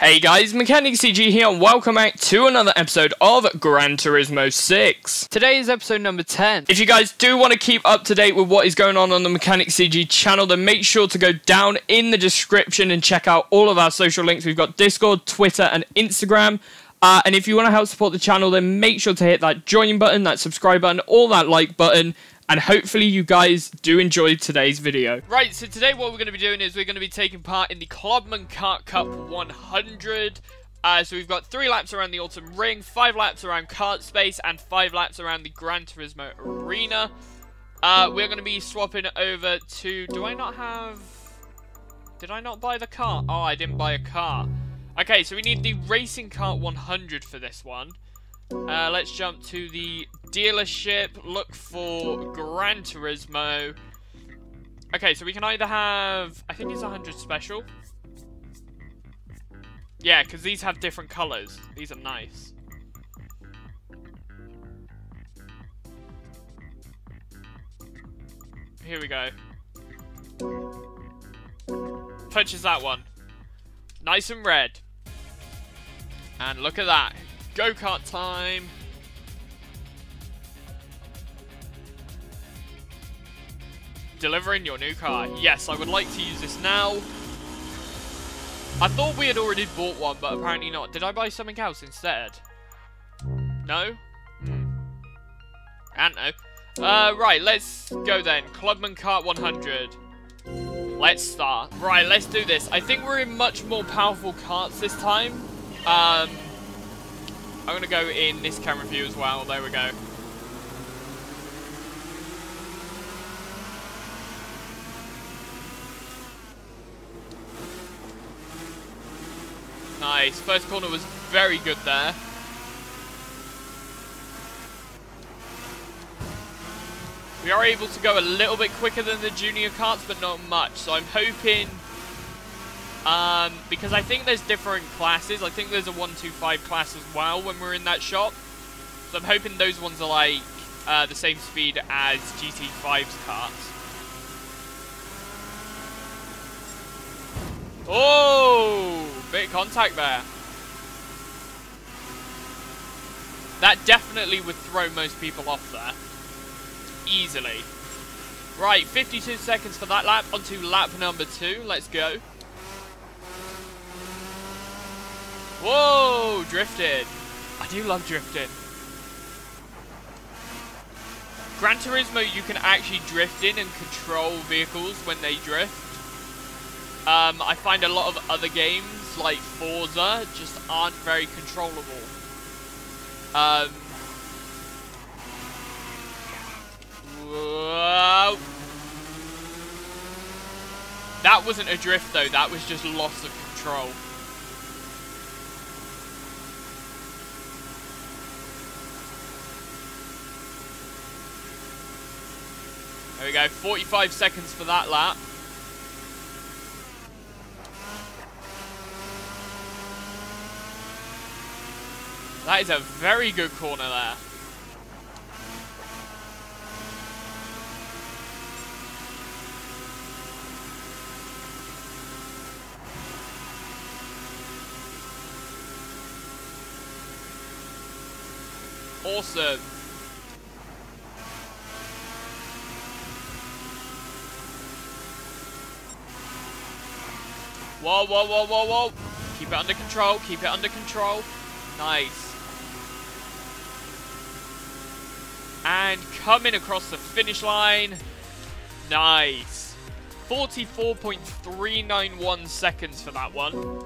Hey guys, Mechanic CG here, and welcome back to another episode of Gran Turismo 6. Today is episode number 10. If you guys do want to keep up to date with what is going on on the Mechanic CG channel, then make sure to go down in the description and check out all of our social links. We've got Discord, Twitter, and Instagram. Uh, and if you want to help support the channel, then make sure to hit that join button, that subscribe button, all that like button, and hopefully you guys do enjoy today's video. Right, so today what we're going to be doing is we're going to be taking part in the Clubman Kart Cup 100. Uh, so we've got three laps around the Autumn Ring, five laps around Kart Space, and five laps around the Gran Turismo Arena. Uh, we're going to be swapping over to... Do I not have... Did I not buy the car? Oh, I didn't buy a car. Okay, so we need the Racing Kart 100 for this one. Uh, let's jump to the dealership, look for Gran Turismo. Okay, so we can either have, I think it's 100 special. Yeah, because these have different colours. These are nice. Here we go. Touches that one. Nice and red. And look at that. Go-kart time. Delivering your new car. Yes, I would like to use this now. I thought we had already bought one, but apparently not. Did I buy something else instead? No? Hmm. And no. Uh, right, let's go then. Clubman Kart 100. Let's start. Right, let's do this. I think we're in much more powerful karts this time. Um, I'm going to go in this camera view as well. There we go. Nice. First corner was very good there. We are able to go a little bit quicker than the junior karts, but not much. So I'm hoping um, because I think there's different classes. I think there's a 125 class as well when we're in that shop. So I'm hoping those ones are like uh, the same speed as GT5's cars. Oh, bit of contact there. That definitely would throw most people off there. Easily. Right, 52 seconds for that lap. Onto lap number two. Let's go. Whoa, drifted. I do love drifting. Gran Turismo, you can actually drift in and control vehicles when they drift. Um, I find a lot of other games, like Forza, just aren't very controllable. Um, whoa. That wasn't a drift, though. That was just loss of control. There we go, 45 seconds for that lap. That is a very good corner there. Awesome. Whoa, whoa, whoa, whoa, whoa. Keep it under control. Keep it under control. Nice. And coming across the finish line. Nice. 44.391 seconds for that one.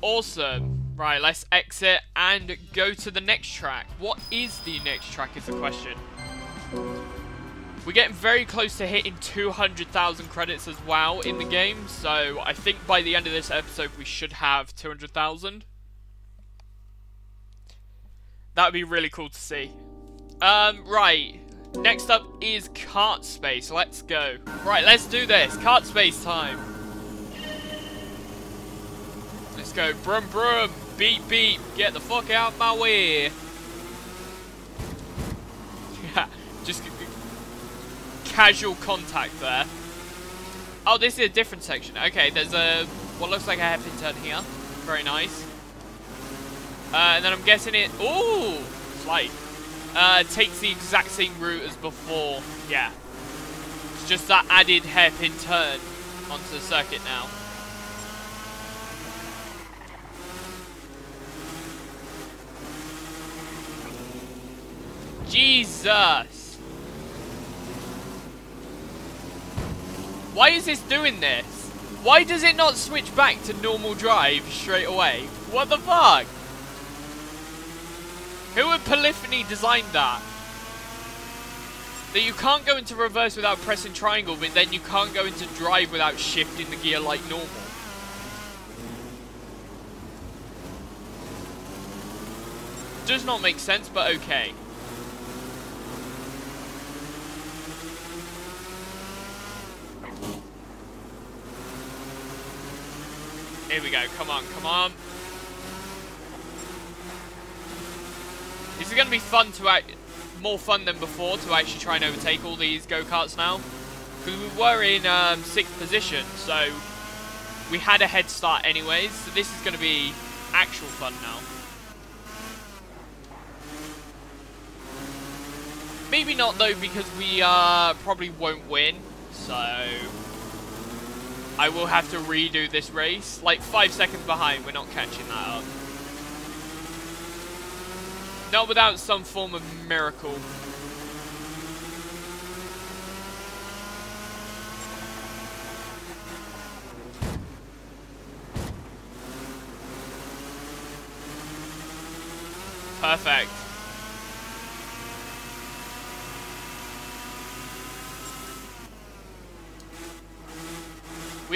Awesome. Right, let's exit and go to the next track. What is the next track is the question. We're getting very close to hitting 200,000 credits as well in the game, so I think by the end of this episode we should have 200,000. That would be really cool to see. Um, right. Next up is Kart Space. Let's go. Right, let's do this. Kart Space time. Let's go. Brum brum. Beep beep. Get the fuck out of my way. Just casual contact there. Oh, this is a different section. Okay, there's a what looks like a hairpin turn here. Very nice. Uh, and then I'm guessing it... Ooh! Slight. Uh, takes the exact same route as before. Yeah. It's just that added hairpin turn onto the circuit now. Jesus! Why is this doing this? Why does it not switch back to normal drive straight away? What the fuck? Who at Polyphony designed that? That you can't go into reverse without pressing triangle, but then you can't go into drive without shifting the gear like normal. Does not make sense, but okay. Here we go. Come on, come on. This is going to be fun to act more fun than before to actually try and overtake all these go-karts now. Because we were in um, sixth position, so we had a head start anyways. So this is going to be actual fun now. Maybe not though, because we uh, probably won't win. So I will have to redo this race. Like five seconds behind, we're not catching that up. Not without some form of miracle. Perfect.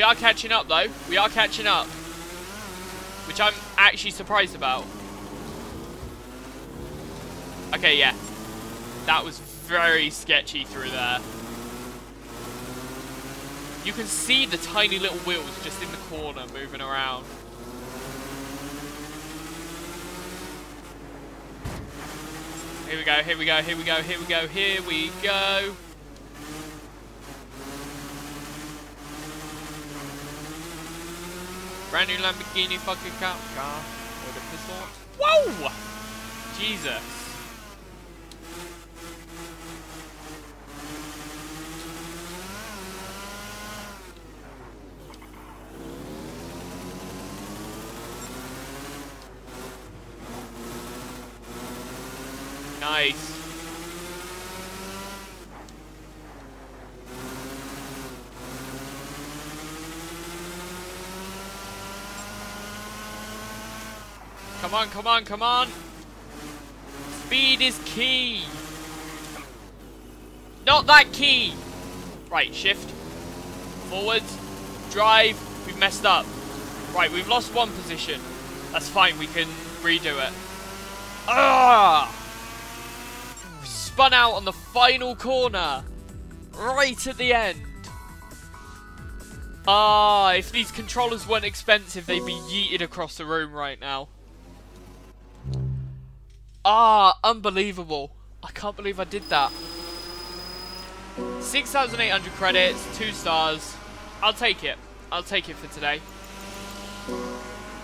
Are catching up though. We are catching up. Which I'm actually surprised about. Okay, yeah. That was very sketchy through there. You can see the tiny little wheels just in the corner moving around. Here we go, here we go, here we go, here we go, here we go. Brand new Lamborghini fucking car. Car. With a pistol. Whoa! Jesus. Nice. Come on, come on. Speed is key. Not that key. Right, shift. Forwards. Drive. We've messed up. Right, we've lost one position. That's fine, we can redo it. Ah! Spun out on the final corner. Right at the end. Ah, if these controllers weren't expensive, they'd be yeeted across the room right now. Ah, unbelievable. I can't believe I did that. 6,800 credits, 2 stars. I'll take it. I'll take it for today.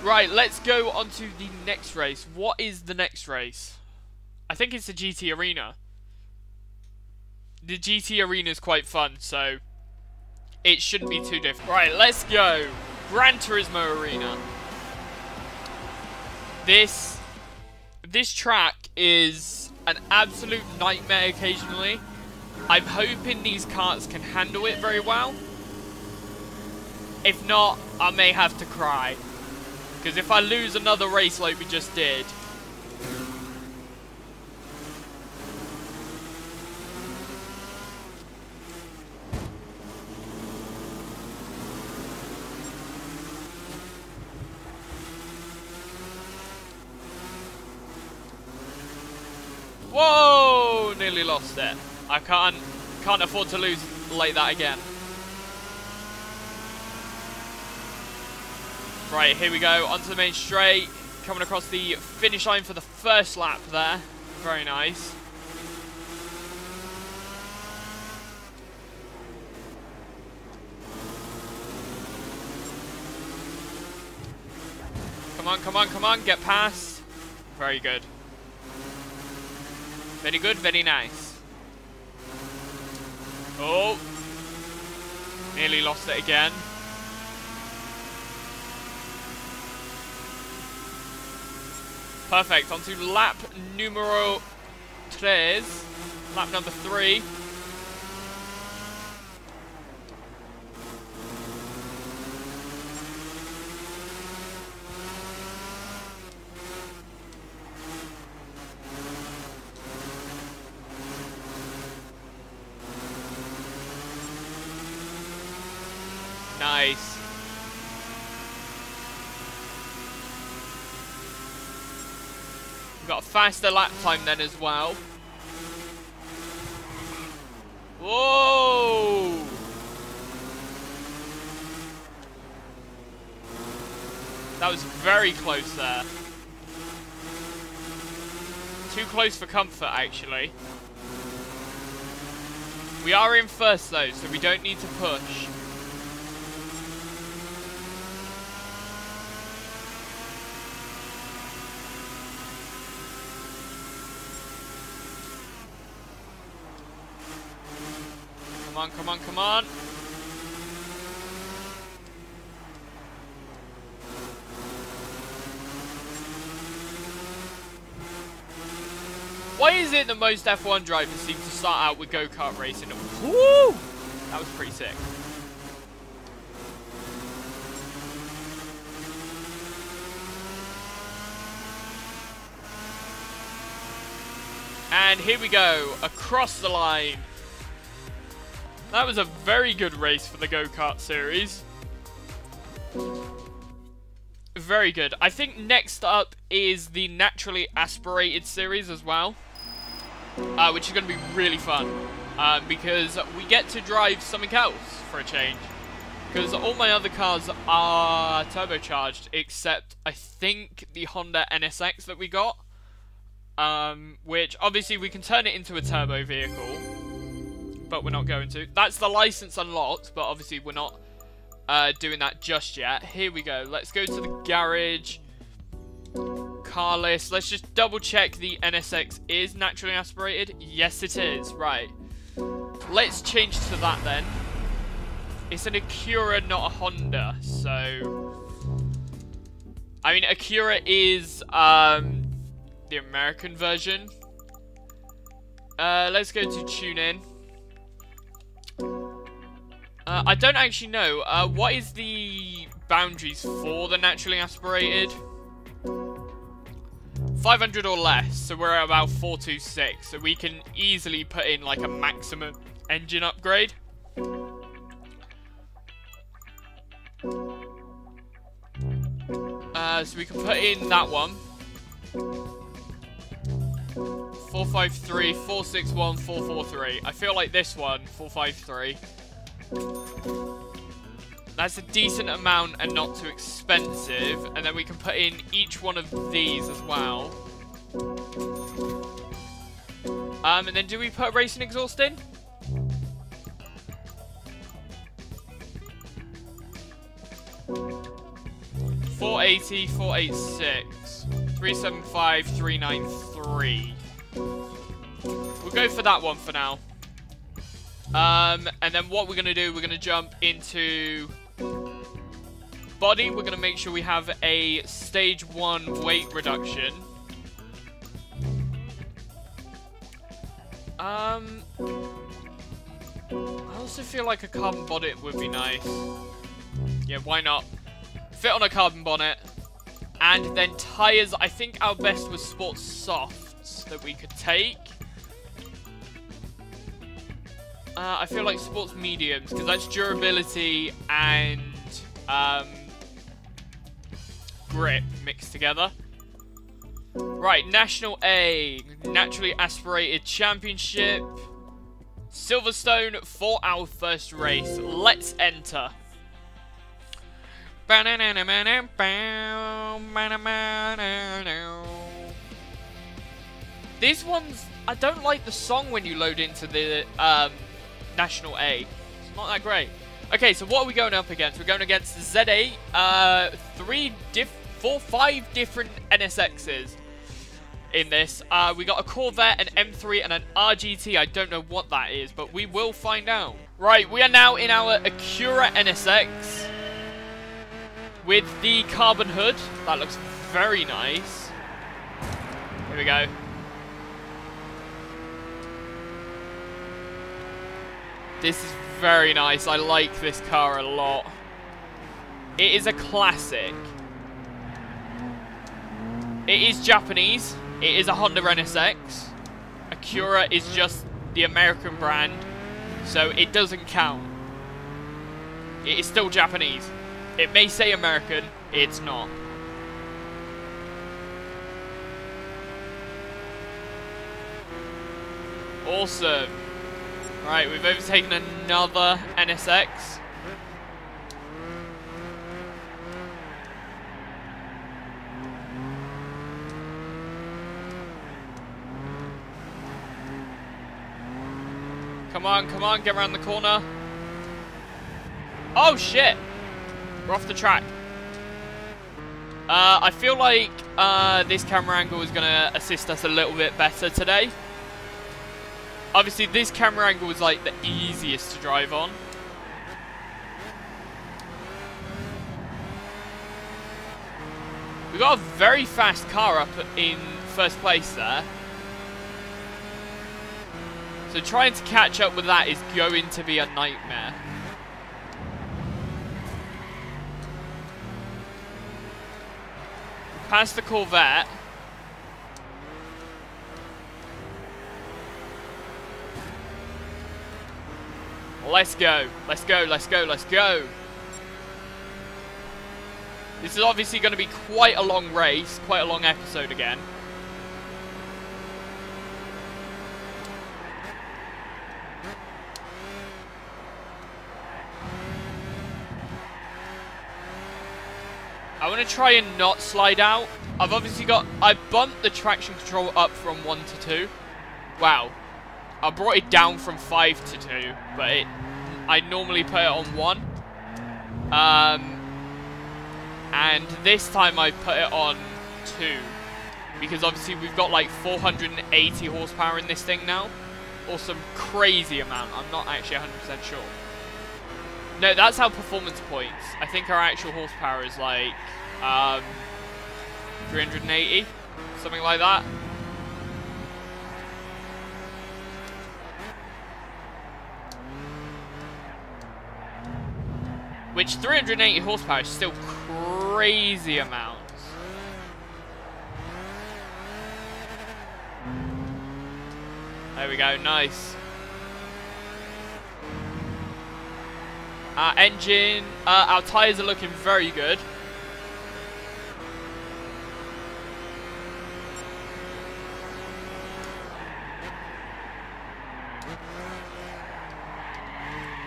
Right, let's go on to the next race. What is the next race? I think it's the GT Arena. The GT Arena is quite fun, so it shouldn't be too difficult. Right, let's go. Gran Turismo Arena. This this track is an absolute nightmare occasionally. I'm hoping these karts can handle it very well. If not, I may have to cry. Because if I lose another race like we just did, Whoa! Nearly lost it. I can't can't afford to lose like that again. Right, here we go, onto the main straight. Coming across the finish line for the first lap there. Very nice. Come on, come on, come on, get past. Very good. Very good, very nice. Oh. Nearly lost it again. Perfect, on to lap numero tres. Lap number three. Nice. We've got a faster lap time then as well. Whoa! That was very close there. Too close for comfort, actually. We are in first, though, so we don't need to push. Come on, come on. Why is it that most F1 drivers seem to start out with go-kart racing? Woo! That was pretty sick. And here we go, across the line. That was a very good race for the go-kart series. Very good. I think next up is the naturally aspirated series as well. Uh, which is going to be really fun. Uh, because we get to drive something else for a change. Because all my other cars are turbocharged, except I think the Honda NSX that we got. Um, which obviously we can turn it into a turbo vehicle, but we're not going to. That's the license unlocked, but obviously we're not uh, doing that just yet. Here we go. Let's go to the garage. Car list. Let's just double check the NSX is naturally aspirated. Yes, it is. Right. Let's change to that then. It's an Acura, not a Honda. So, I mean, Acura is um, the American version. Uh, let's go to tune in. Uh, I don't actually know. Uh, what is the boundaries for the naturally aspirated? 500 or less, so we're at about 426, so we can easily put in like a maximum engine upgrade. Uh, so we can put in that one. 453, 461, 443. I feel like this one, 453. That's a decent amount and not too expensive. And then we can put in each one of these as well. Um, and then do we put racing exhaust in? Four eighty, four eight six, three seven five, three nine three. We'll go for that one for now. Um, and then what we're going to do, we're going to jump into body. We're going to make sure we have a stage one weight reduction. Um, I also feel like a carbon bonnet would be nice. Yeah, why not? Fit on a carbon bonnet. And then tyres, I think our best was sports softs that we could take. Uh, I feel like sports mediums, because that's durability and um, grip mixed together. Right, National A, Naturally Aspirated Championship. Silverstone for our first race. Let's enter. These ones, I don't like the song when you load into the um, National A. It's not that great. Okay, so what are we going up against? We're going against Z8. Uh, three diff four, five different NSXs in this. Uh, we got a Corvette, an M3, and an RGT. I don't know what that is, but we will find out. Right, we are now in our Acura NSX with the carbon hood. That looks very nice. Here we go. This is very nice. I like this car a lot. It is a classic. It is Japanese. It is a Honda NSX. Acura is just the American brand, so it doesn't count. It is still Japanese. It may say American, it's not. Awesome. Right, we've overtaken another NSX. Come on, come on, get around the corner. Oh, shit. We're off the track. Uh, I feel like uh, this camera angle is going to assist us a little bit better today. Obviously, this camera angle is like the easiest to drive on. We got a very fast car up in first place there. So trying to catch up with that is going to be a nightmare. Past the Corvette. Let's go. Let's go, let's go, let's go. This is obviously going to be quite a long race, quite a long episode again. I want to try and not slide out. I've obviously got... I bumped the traction control up from 1 to 2. Wow. I brought it down from 5 to 2. But it, I normally put it on 1. Um, and this time I put it on 2. Because obviously we've got like 480 horsepower in this thing now. Or some crazy amount. I'm not actually 100% sure. No, that's our performance points. I think our actual horsepower is like um, 380, something like that. Which 380 horsepower is still crazy amounts. There we go, nice. Our engine, uh, our tyres are looking very good.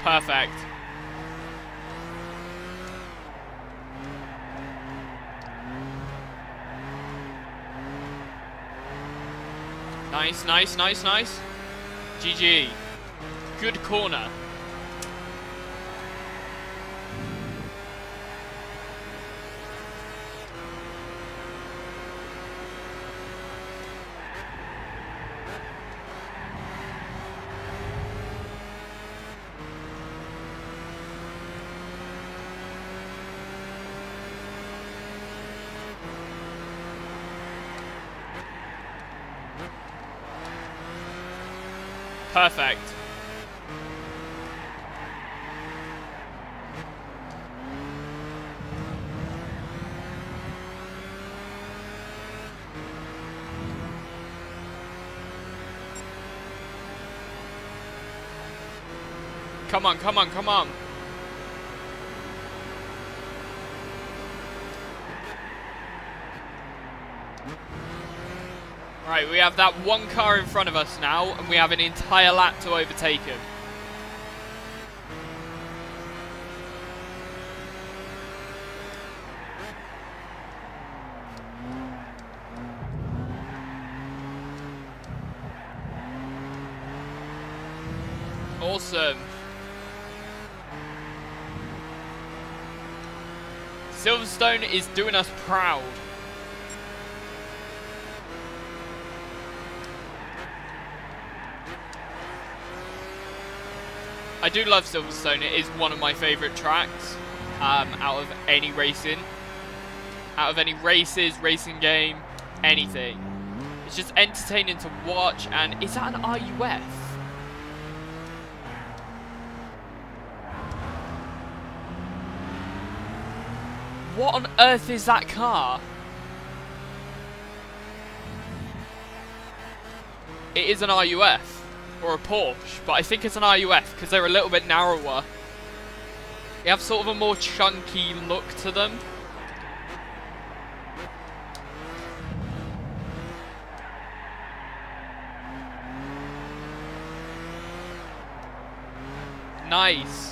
Perfect. Nice, nice, nice, nice. GG. Good corner. Perfect. Come on, come on, come on. Right, we have that one car in front of us now, and we have an entire lap to overtake him. Awesome. Silverstone is doing us proud. I do love Silverstone. It is one of my favourite tracks um, out of any racing. Out of any races, racing game, anything. It's just entertaining to watch. And is that an RUF? What on earth is that car? It is an RUF or a Porsche, but I think it's an RUF because they're a little bit narrower. They have sort of a more chunky look to them. Nice.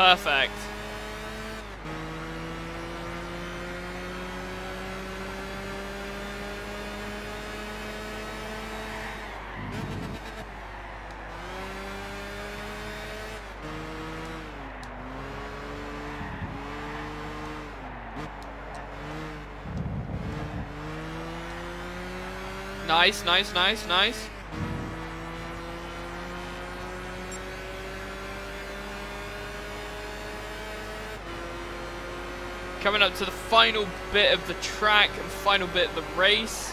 Perfect. Nice, nice, nice, nice. Coming up to the final bit of the track and final bit of the race.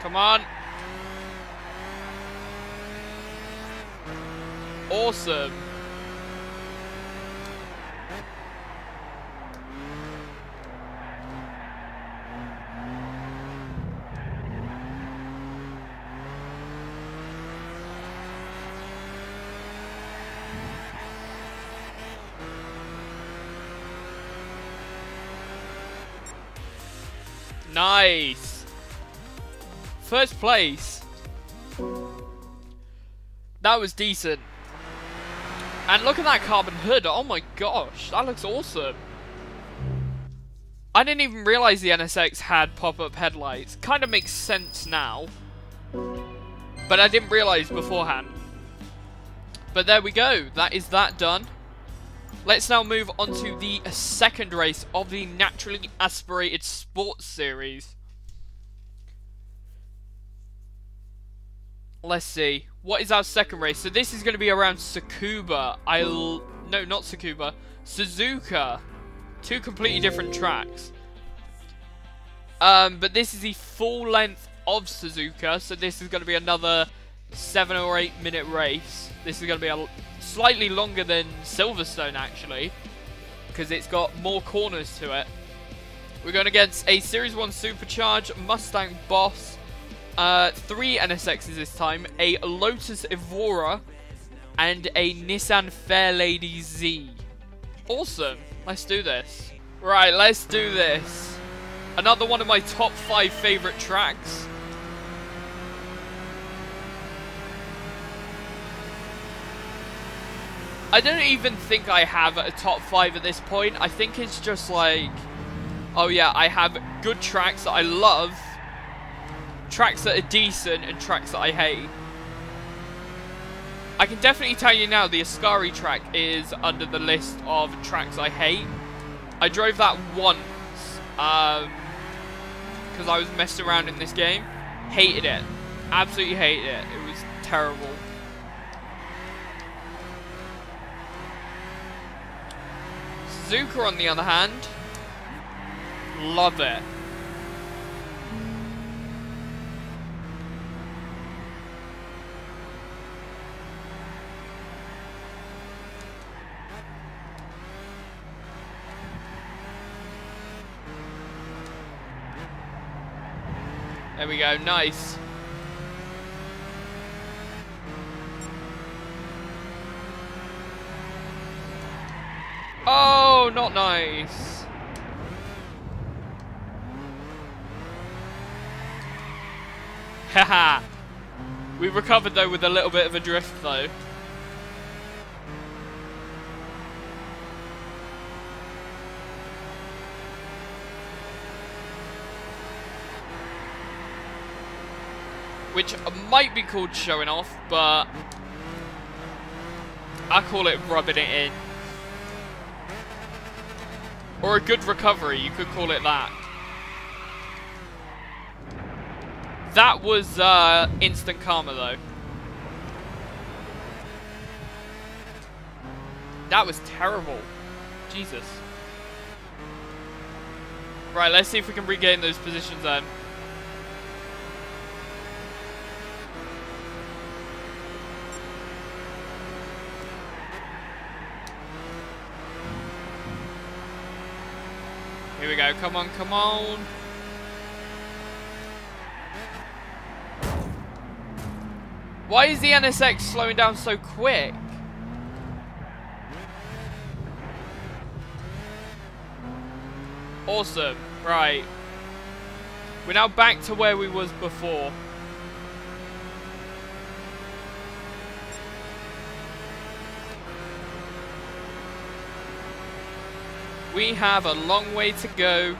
Come on. Awesome. Nice. First place. That was decent. And look at that carbon hood. Oh my gosh. That looks awesome. I didn't even realize the NSX had pop-up headlights. Kind of makes sense now. But I didn't realize beforehand. But there we go. That is that done. Let's now move on to the second race of the Naturally Aspirated Sports Series. Let's see. What is our second race? So this is going to be around Tsukuba. I'll... No, not Tsukuba. Suzuka. Two completely different tracks. Um, but this is the full length of Suzuka. So this is going to be another seven or eight minute race. This is going to be a slightly longer than Silverstone, actually, because it's got more corners to it. We're going against a Series 1 Supercharged Mustang Boss, uh, three NSXs this time, a Lotus Evora, and a Nissan Fairlady Z. Awesome. Let's do this. Right, let's do this. Another one of my top five favorite tracks. I don't even think I have a top five at this point. I think it's just like, oh yeah, I have good tracks that I love, tracks that are decent, and tracks that I hate. I can definitely tell you now the Ascari track is under the list of tracks I hate. I drove that once, um, because I was messing around in this game. Hated it. Absolutely hated it. It was terrible. Zuka, on the other hand, love it. There we go, nice. Not nice. Haha. we recovered though with a little bit of a drift though. Which might be called showing off, but I call it rubbing it in. Or a good recovery, you could call it that. That was uh, instant karma though. That was terrible. Jesus. Right, let's see if we can regain those positions then. We go. Come on, come on. Why is the NSX slowing down so quick? Awesome. Right. We're now back to where we was before. We have a long way to go.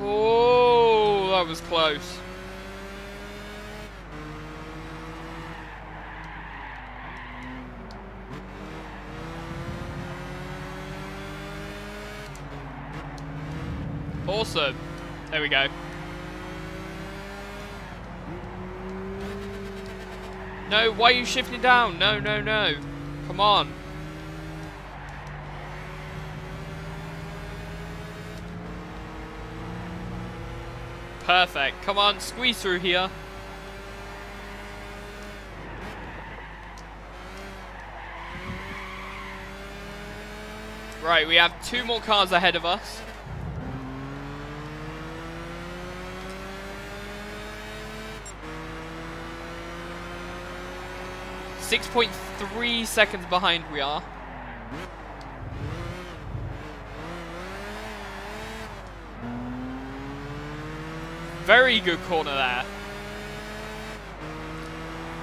Oh, that was close. Awesome. There we go. No, why are you shifting down? No, no, no. Come on. Perfect. Come on, squeeze through here. Right, we have two more cars ahead of us. 6.3 seconds behind we are. Very good corner there.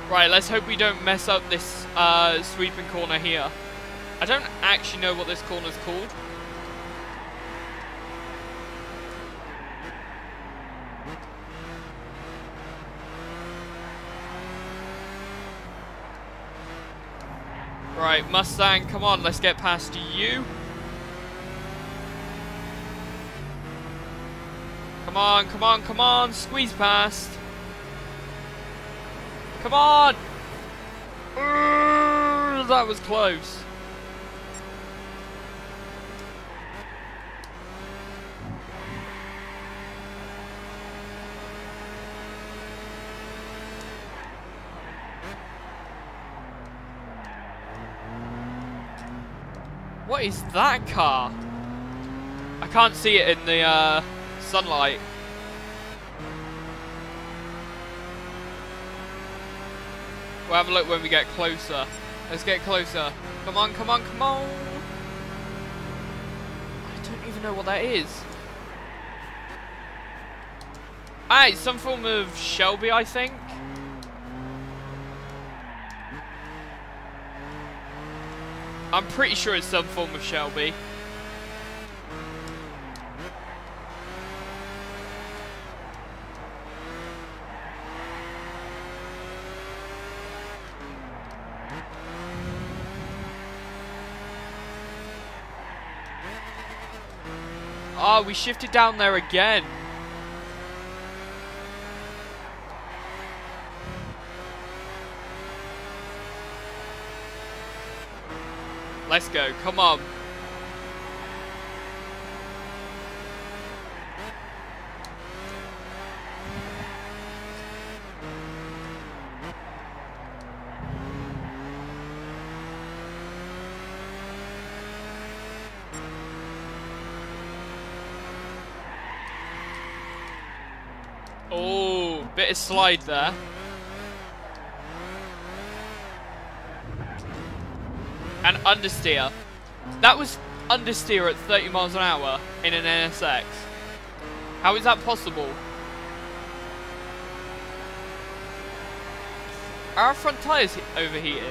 Right, let's hope we don't mess up this uh, sweeping corner here. I don't actually know what this corner is called. Right, Mustang, come on, let's get past you. Come on, come on, come on, squeeze past. Come on! Urgh, that was close. What is that car? I can't see it in the uh, sunlight. We'll have a look when we get closer. Let's get closer. Come on, come on, come on. I don't even know what that is. Ah, it's some form of Shelby, I think. I'm pretty sure it's some form of Shelby. Oh, ah, we shifted down there again. Go. Come on. Oh, bit of slide there. And understeer. That was understeer at 30 miles an hour in an NSX. How is that possible? Are our front tyres overheating?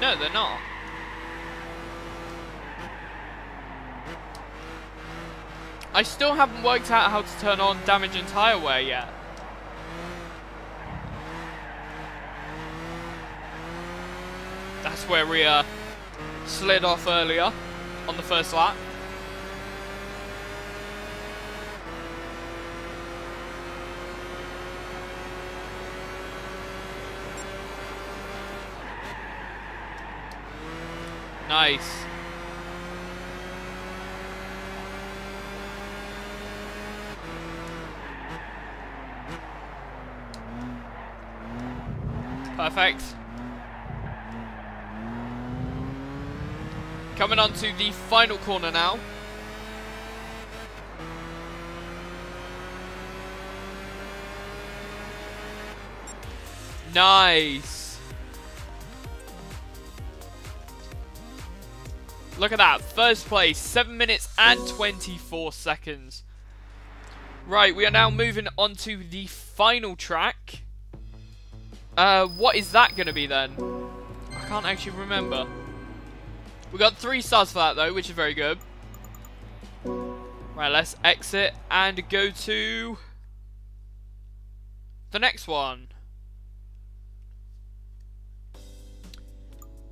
No, they're not. I still haven't worked out how to turn on damage and tyre wear yet. That's where we uh, slid off earlier on the first lap. Nice. Perfect. Coming on to the final corner now. Nice. Look at that. First place, 7 minutes and 24 seconds. Right, we are now moving on to the final track. Uh, what is that going to be then? I can't actually remember. We got three stars for that though, which is very good. Right, let's exit and go to the next one.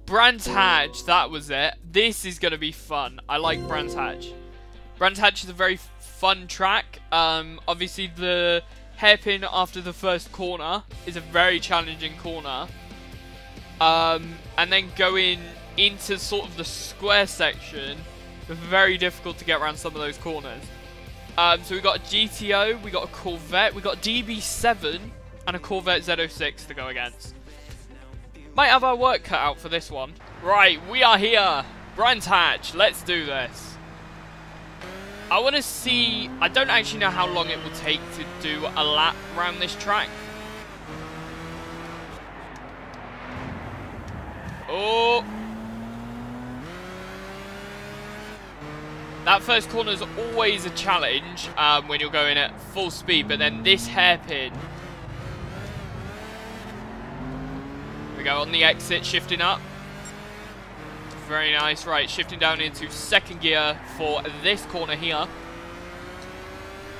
Brands Hatch, that was it. This is going to be fun. I like Brands Hatch. Brands Hatch is a very fun track. Um, obviously, the hairpin after the first corner is a very challenging corner. Um, and then going into sort of the square section, very difficult to get around some of those corners. Um, so we got a GTO, we got a Corvette, we got DB7, and a Corvette Z06 to go against. Might have our work cut out for this one. Right, we are here. Brands Hatch, let's do this. I want to see... I don't actually know how long it will take to do a lap around this track. Oh! That first corner is always a challenge um, when you're going at full speed, but then this hairpin we go on the exit, shifting up. Very nice. Right, shifting down into second gear for this corner here.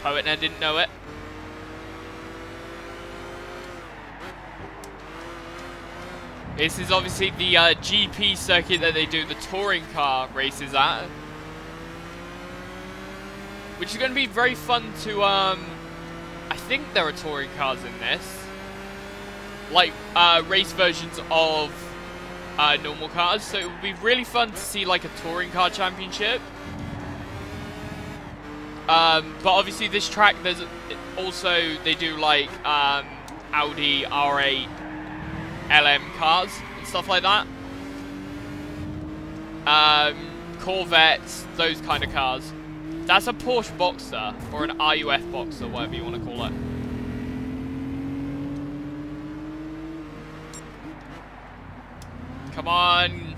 Poetner didn't know it. This is obviously the uh, GP circuit that they do the touring car races at. Which is going to be very fun to, um, I think there are touring cars in this like uh, race versions of uh, normal cars. So it would be really fun to see like a touring car championship. Um, but obviously this track, there's also, they do like um, Audi R8 LM cars and stuff like that. Um, Corvettes, those kind of cars. That's a Porsche Boxer, or an RUF Boxer, whatever you want to call it. Come on.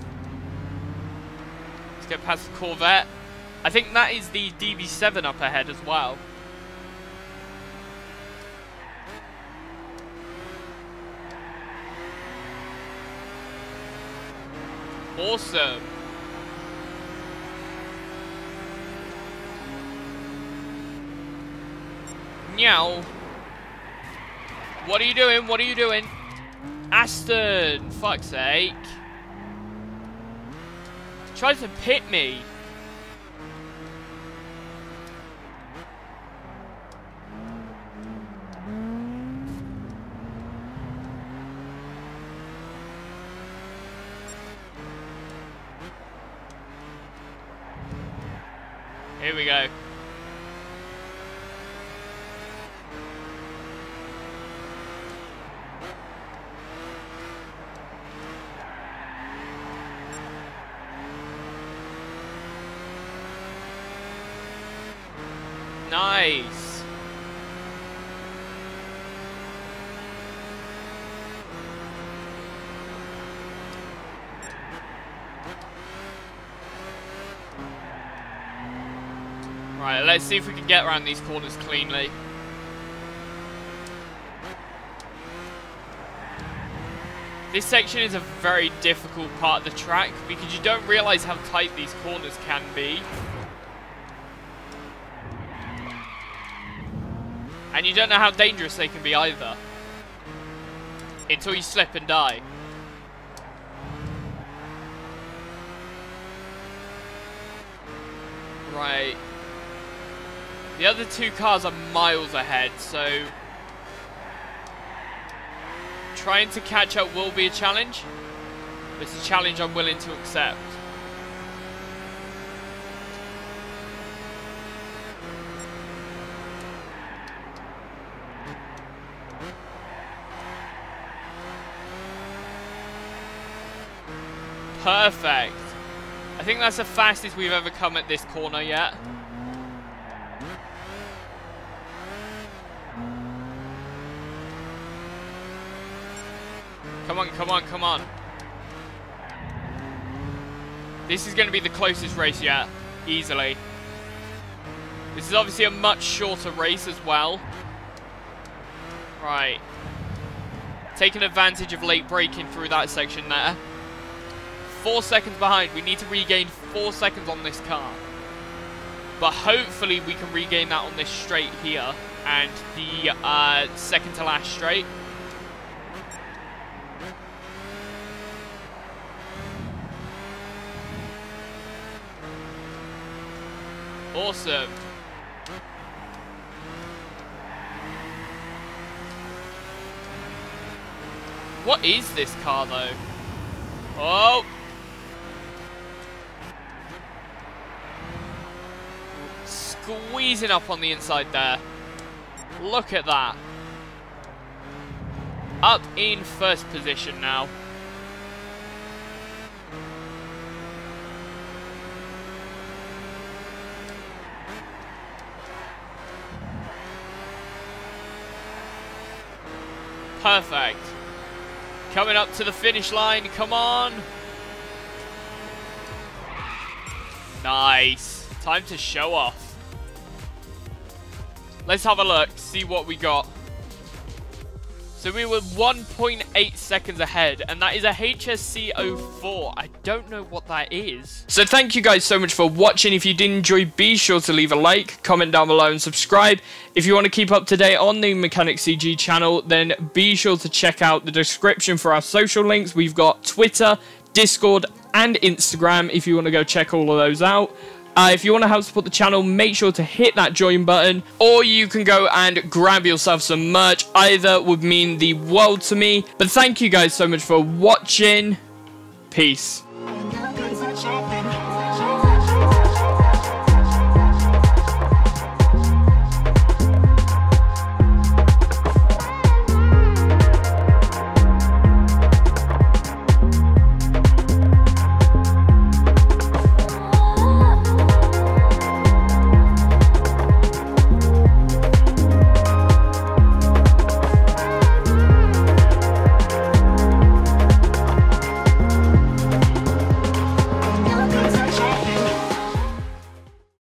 Let's get past the Corvette. I think that is the DB7 up ahead as well. Awesome. Meow. What are you doing? What are you doing? Aston, fuck's sake. Tries to pit me. Here we go. Nice. Right, let's see if we can get around these corners cleanly. This section is a very difficult part of the track because you don't realise how tight these corners can be. And you don't know how dangerous they can be either. Until you slip and die. Right. The other two cars are miles ahead, so trying to catch up will be a challenge. It's a challenge I'm willing to accept. Perfect. I think that's the fastest we've ever come at this corner yet. Come on, come on. This is going to be the closest race yet, easily. This is obviously a much shorter race as well. Right. Taking advantage of late braking through that section there. Four seconds behind. We need to regain four seconds on this car. But hopefully we can regain that on this straight here. And the uh, second to last straight. Awesome. What is this car, though? Oh! Squeezing up on the inside there. Look at that. Up in first position now. Perfect. Coming up to the finish line. Come on. Nice. Time to show off. Let's have a look. See what we got. So we were 1.8 seconds ahead, and that is a HSC 04. I don't know what that is. So thank you guys so much for watching. If you did enjoy, be sure to leave a like, comment down below, and subscribe. If you want to keep up to date on the Mechanic CG channel, then be sure to check out the description for our social links. We've got Twitter, Discord, and Instagram if you want to go check all of those out. Uh, if you want to help support the channel, make sure to hit that join button, or you can go and grab yourself some merch. Either would mean the world to me. But thank you guys so much for watching. Peace.